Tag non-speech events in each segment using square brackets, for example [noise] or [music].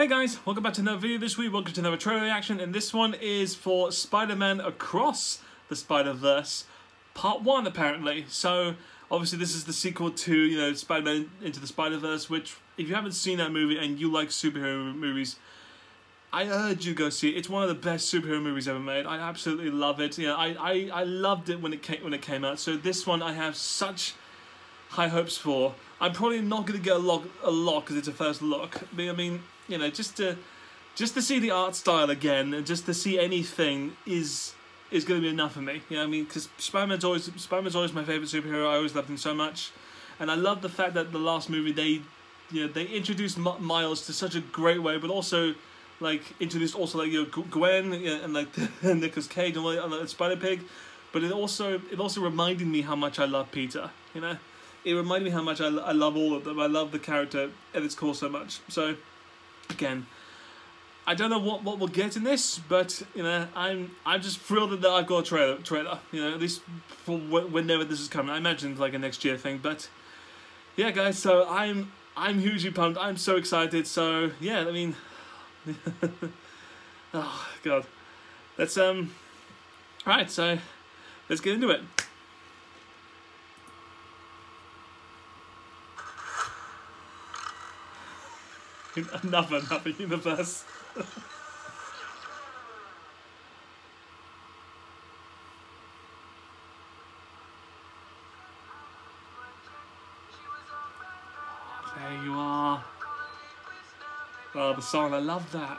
Hey guys, welcome back to another video this week. Welcome to another trailer reaction, and this one is for Spider-Man Across the Spider-Verse, Part 1 apparently. So, obviously this is the sequel to, you know, Spider-Man Into the Spider-Verse, which, if you haven't seen that movie and you like superhero movies, I urge you go see it. It's one of the best superhero movies ever made. I absolutely love it. You know, I, I, I loved it when it came when it came out. So this one I have such high hopes for. I'm probably not going to get a lot a lot because it's a first look. But I mean, you know, just to just to see the art style again and just to see anything is is going to be enough for me. You know, I mean, because Spider-Man's always Spider-Man's always my favorite superhero. I always loved him so much, and I love the fact that the last movie they, you know, they introduced M- Miles to such a great way, but also like introduced also like you know Gwen you know, and like [laughs] Nicolas Cage and, like, and Spider Pig, but it also it also reminded me how much I love Peter. You know, it reminded me how much I, I love all of them. I love the character at its core so much. So again. I don't know what, what we'll get in this, but you know I'm I'm just thrilled that I've got a trailer. Trailer, you know, at least for whenever this is coming. I imagine like a next year thing, but yeah, guys. So I'm I'm hugely pumped. I'm so excited. So yeah, I mean, [laughs] oh god, let's um, all right. So let's get into it. [laughs] another another universe. there you are. Oh, the song, I love that.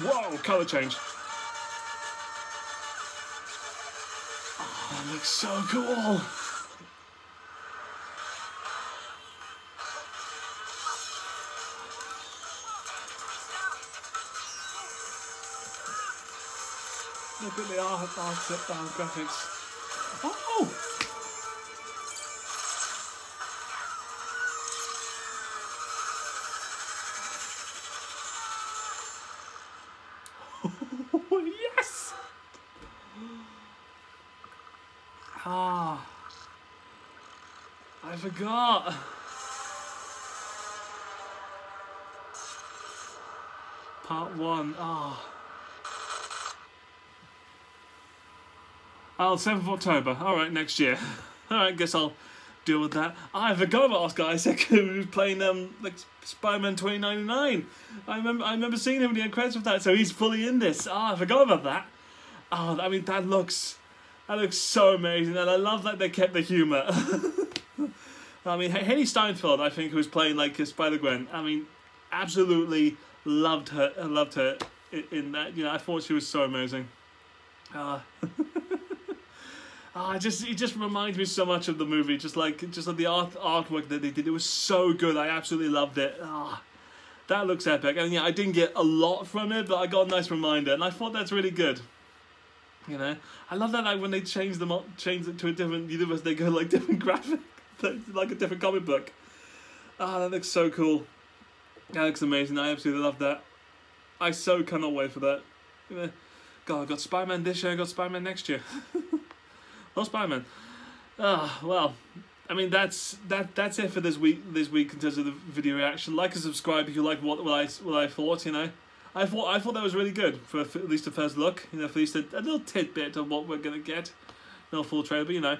Whoa, color change. Oh, that looks so cool. Look at the art, art, art graphics. Oh! Yes! Ah. I forgot. Part one. Ah. Oh, 7th of October. Alright, next year. [laughs] Alright, guess I'll deal with that. I forgot about Oscar Isaac, [laughs] who was playing um like Spider-Man 2099. I remember I remember seeing him in the credits with that, so he's fully in this. Ah, oh, I forgot about that. Oh, I mean that looks that looks so amazing, and I love that they kept the humor. [laughs] I mean, Hailee Steinfeld, I think, who was playing like Spider Gwen. I mean, absolutely loved her. Loved her in, in that. You know, I thought she was so amazing. Uh, [laughs] Oh, just it just reminds me so much of the movie. Just like just like the art artwork that they did, it was so good. I absolutely loved it. Ah, that looks epic. And yeah, I didn't get a lot from it, but I got a nice reminder, and I thought that's really good. You know, I love that like when they change them up, change it to a different universe, they go like [laughs] different graphic, [laughs] like a different comic book. Ah, oh, that looks so cool. That looks amazing. I absolutely love that. I so cannot wait for that. God, I got Spider-Man this year. I got Spider-Man next year. [laughs] Oh, Spider-Man. Ah, well, I mean that's that that's it for this week this week in terms of the video reaction. Like and subscribe if you like what, what I what I thought. You know, I thought I thought that was really good for at least a first look. You know, for at least a, a little tidbit of what we're gonna get. No full trailer, but you know.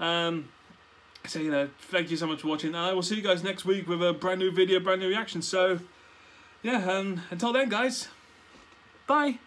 Um, so you know, thank you so much for watching, and I will see you guys next week with a brand new video, brand new reaction. So, yeah, and until then, guys, bye.